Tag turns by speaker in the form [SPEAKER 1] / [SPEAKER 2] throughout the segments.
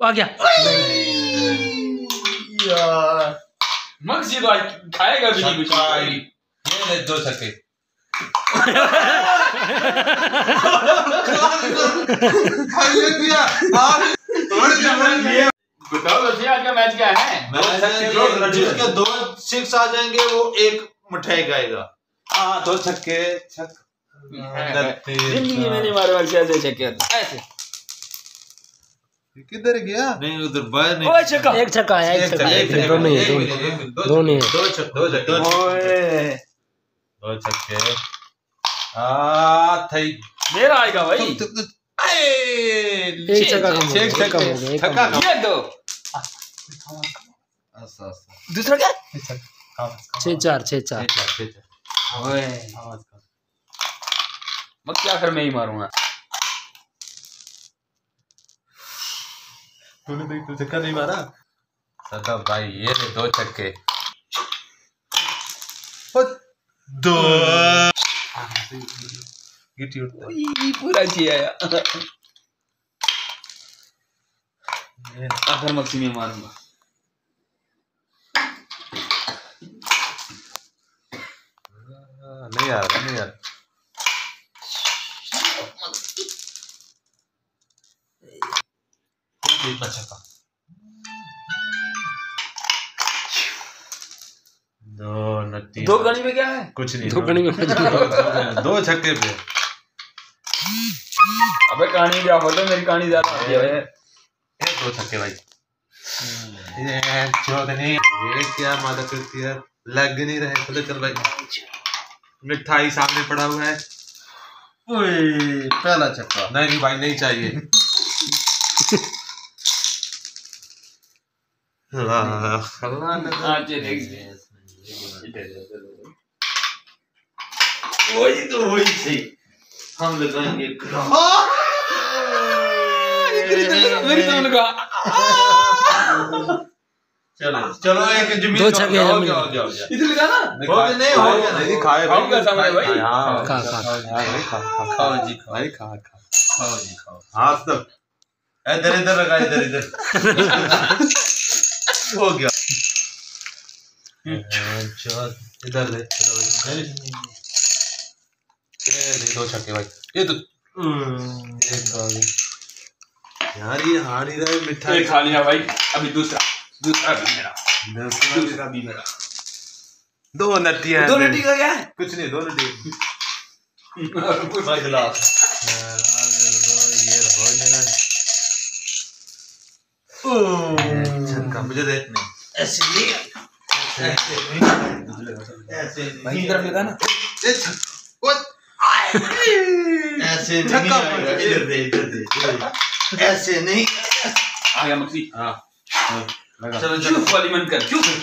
[SPEAKER 1] आ गया।
[SPEAKER 2] यार
[SPEAKER 3] मक्सी तो आज खाएगा भी नहीं कुछ।
[SPEAKER 2] छक्का ये ले दो छक्के। आज
[SPEAKER 3] बताओ आज का मैच क्या है?
[SPEAKER 2] जिसके दो सिक्स आ जाएँगे वो एक मिठाई खाएगा। हाँ दो छक्के छक।
[SPEAKER 3] ज़िंदगी में नहीं मारे वाले ऐसे छक्के ऐसे।
[SPEAKER 2] किधर गया? नहीं उधर बाहर नहीं।
[SPEAKER 3] ओए छक्का।
[SPEAKER 1] एक छक्का आया एक छक्का।
[SPEAKER 2] एक
[SPEAKER 1] एक दोनों ही है दोनों। दोनों ही
[SPEAKER 2] दो छक्के दो छक्के।
[SPEAKER 3] ओए।
[SPEAKER 2] दो छक्के। आ थई।
[SPEAKER 3] मेरा आएगा भाई।
[SPEAKER 1] एक छक्का कम एक कम हो गया हो
[SPEAKER 3] ये दो। दूसरा क्या?
[SPEAKER 1] छः चार छः चार।
[SPEAKER 3] ओए मैं क्या कर मैं ही मारूँगा?
[SPEAKER 2] तूने देख तू छक्का नहीं मारा। सदा भाई ये ले दो छक्के। दो। गिटी उठता
[SPEAKER 3] ई पूरा जी आया आखिर मक्सी में मारूँगा।
[SPEAKER 2] नहीं यार नहीं यार। इतना छक्का दो
[SPEAKER 3] दो। गणी में क्या है?
[SPEAKER 2] कुछ नहीं
[SPEAKER 1] दो गणी में कुछ नहीं।
[SPEAKER 2] दो- छक्के पे।
[SPEAKER 3] अबे कहानी क्या होता मेरी कहानी ज़्यादा है।
[SPEAKER 2] ये दो छक्के भाई। ये चौधरी ये क्या मादा करती है लग नहीं रहे पता चल भाई। मिठाई सामने पड़ा हुआ है। ओए पहला छक्का। नहीं नहीं भाई नहीं चाहिए।
[SPEAKER 3] वही तो वही सही हम लगाएँगे मेरी तो लगा
[SPEAKER 2] चलो चलो एक ज़मीन
[SPEAKER 1] दो छक्के
[SPEAKER 2] हो गया हो गया
[SPEAKER 3] इधर लगा ना
[SPEAKER 2] हो गया नहीं हो गया नहीं खाए
[SPEAKER 3] खाओगे सामने भाई?
[SPEAKER 2] हाँ
[SPEAKER 1] खा, खा।
[SPEAKER 2] भाई खा खा
[SPEAKER 3] खाओ जी खाओ
[SPEAKER 2] भाई खा खा खाओ जी खाओ हाँ तब इधर इधर लगा इधर इधर हो गया। इधर ले इधर ये दो छक्के भाई। ये तो एक यार ये हार ही रहा है मिठाई।
[SPEAKER 3] खा लिया भाई। अभी दूसरा। दूसरा भी मेरा।
[SPEAKER 2] दूसरा
[SPEAKER 3] भी मेरा।
[SPEAKER 2] दो नटियाँ
[SPEAKER 3] दो नटी का क्या है?
[SPEAKER 2] कुछ नहीं दो नटी गिलास ये रहो छक्का मुझे दे नहीं।
[SPEAKER 3] ऐसे नहीं।
[SPEAKER 2] ऐसे नहीं।
[SPEAKER 3] भाई तरफ़ लगा ना।
[SPEAKER 2] ऐसे नहीं इधर दे इधर दे इधर दे। ऐसे नहीं।
[SPEAKER 3] आ गया मक्सी
[SPEAKER 2] हाँ। लगा।
[SPEAKER 3] चलो चलो। वाली मन कर क्यों
[SPEAKER 2] ये।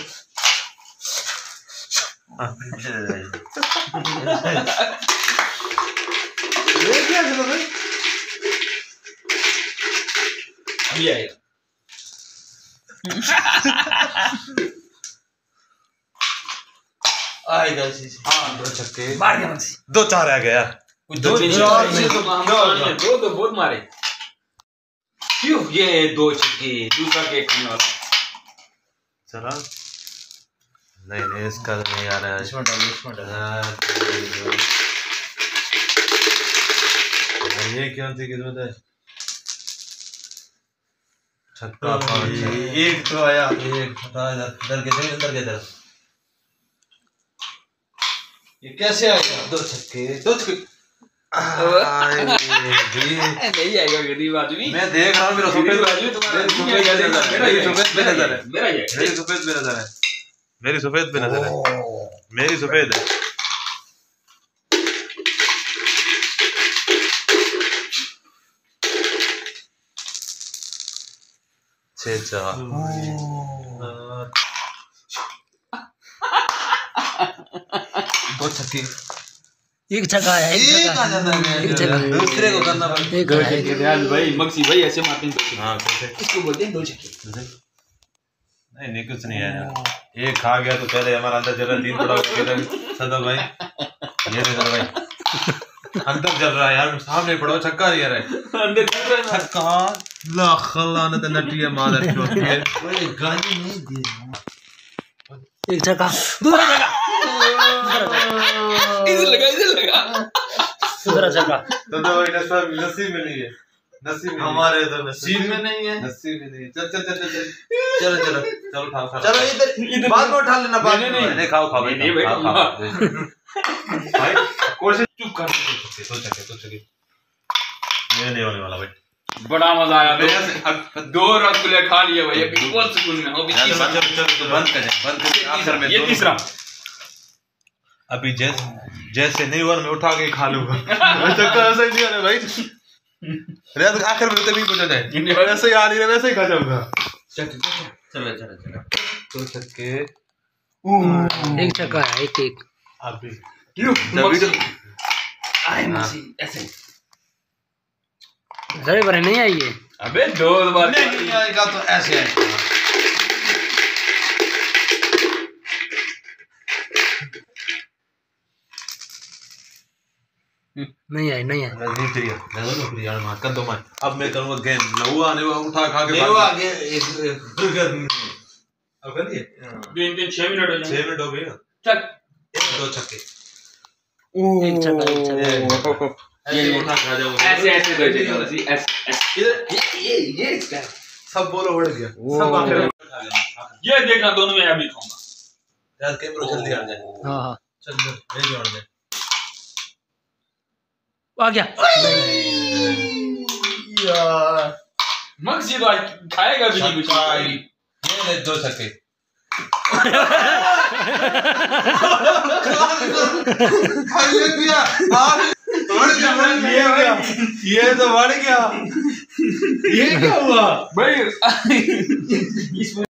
[SPEAKER 2] क्या चलो भाई?
[SPEAKER 3] अभी आएगा।
[SPEAKER 2] हाँ दो छक्के।
[SPEAKER 3] मार गया मक्सी
[SPEAKER 2] दो चार आ गया।
[SPEAKER 3] दो तो बहुत मारे। क्यों? ये दो छक्के दूसरा केक
[SPEAKER 2] चला। नहीं नहीं इसका तो नहीं आ रहा है। इसमें डाल इसमें डाल ये क्यों थी किस्मत? है छक्का एक तो आया। एक हटा इधर इधर के इधर इधर के इधर ये कैसे आया दो छक्के दो छक्के।
[SPEAKER 3] नहीं आएगा गरीब आदमी।
[SPEAKER 2] मैं देख रहा मेरा सफ़ेद
[SPEAKER 3] आदमी तुम्हारा
[SPEAKER 2] मेरी सफ़ेद
[SPEAKER 3] मेरा
[SPEAKER 2] मेरी सफ़ेद पे नज़र
[SPEAKER 3] मेरा
[SPEAKER 2] मेरी सफ़ेद पे नज़र है। मेरी सफ़ेद पे नज़र है। मेरी सफ़ेद है। दो छक्के
[SPEAKER 1] एक छक्का आया एक
[SPEAKER 2] आ जाता है
[SPEAKER 1] एक छक्का
[SPEAKER 2] दूसरे को करना पड़ता
[SPEAKER 1] एक
[SPEAKER 3] दो
[SPEAKER 1] आया,
[SPEAKER 3] छक्के ध्यान भाई मक्सी भाई ऐसे मारते हैं दो।
[SPEAKER 2] हाँ कैसे
[SPEAKER 3] इसको बोलते हैं दो छक्के
[SPEAKER 2] नहीं नहीं कुछ नहीं आया एक खा गया तो पहले हमारा अंदर पड़ा हुआ फिर सदा भाई ये सदा भाई अंदर चल रहा है यार सामने पड़ो छक्का नहीं आ रहा है
[SPEAKER 3] अंदर चल रहा है
[SPEAKER 2] छक्का ला खलाने ते नटी है मादर चौथ के
[SPEAKER 4] ओए गाली नहीं दे रहा
[SPEAKER 1] एक छक्का दूसरा छक्का
[SPEAKER 3] इधर लगा इधर लगा
[SPEAKER 1] दूसरा छक्का
[SPEAKER 2] तो तो भाई नसीब नसीब में नहीं है नसीब नहीं है।
[SPEAKER 4] हमारे तो नसीब में नहीं है
[SPEAKER 2] नसीब में नहीं है। चल चल चल चल चल
[SPEAKER 4] चलो चलो
[SPEAKER 2] चलो खाओ खाओ
[SPEAKER 4] चलो इधर बाद में उठा लेना बाद
[SPEAKER 3] नहीं,
[SPEAKER 4] में
[SPEAKER 3] नहीं,
[SPEAKER 2] नहीं खाओ खाओ
[SPEAKER 3] नहीं, नहीं,
[SPEAKER 2] खाओ,
[SPEAKER 3] भाई,
[SPEAKER 2] खाओ, भाई कोशिश चुप कर तो तो तो ये नहीं होने वाला भाई
[SPEAKER 3] बड़ा मज़ा आया
[SPEAKER 2] मेरे
[SPEAKER 3] दो, दो रसगुल्ले खा लिए भाई अभी बहुत सुकून में? अभी
[SPEAKER 2] चलो चलो बंद कर दे बंद कर। दे आखिर में
[SPEAKER 3] ये तीसरा।
[SPEAKER 2] अभी जैसे जैसे नहीं हुआ मैं उठा के खा लूँगा। चक्कर ऐसा ही नहीं आ रहा भाई रियाज आखिर में तभी कुछ हो जाए वैसे ही आ नहीं रहा वैसे ही खा जाऊँगा।
[SPEAKER 4] चलो चलो चलो
[SPEAKER 2] तो छक्के।
[SPEAKER 1] एक छक्का है एक एक।
[SPEAKER 2] अभी।
[SPEAKER 3] यू
[SPEAKER 2] वीडियो
[SPEAKER 3] आई मसी ऐसे।
[SPEAKER 1] अरे बड़े नहीं आई है
[SPEAKER 3] अबे दो बार
[SPEAKER 4] नहीं आएगा तो ऐसे आएगा।
[SPEAKER 1] नहीं आई नहीं आई।
[SPEAKER 2] नहीं प्रिया मैं बोलूँ प्रिया मार कर दो मार। अब मैं करूँगा गेम नहुआ नहीं हुआ उठा खा के
[SPEAKER 4] नहीं वो आगे एक बर्गर
[SPEAKER 2] अब कर दिए?
[SPEAKER 3] तीन तीन छह मिनट हो जाएँगे
[SPEAKER 2] छह मिनट हो गए। ना
[SPEAKER 3] चल।
[SPEAKER 2] दो छक्के।
[SPEAKER 1] एक छक्का एक छक्का
[SPEAKER 2] ऐसे उठा खा
[SPEAKER 3] ऐसे ऐसे दो बस ऐसे ऐसे। ये ये ये इसका
[SPEAKER 2] सब बोलो उड़ गया। सब आखिर
[SPEAKER 3] ये देखना दोनों में अभी खाऊँगा
[SPEAKER 2] यार कैमरा जल्दी आ जाए।
[SPEAKER 1] हाँ हाँ।
[SPEAKER 2] चल ले जोड़ दे
[SPEAKER 1] आ गया।
[SPEAKER 4] यार।
[SPEAKER 3] मक्सी तो खाएगा भी नहीं कुछ।
[SPEAKER 2] ये ले दो छक्के।
[SPEAKER 4] ये
[SPEAKER 2] तो बढ़ गया।
[SPEAKER 4] ये क्या हुआ?
[SPEAKER 3] भाई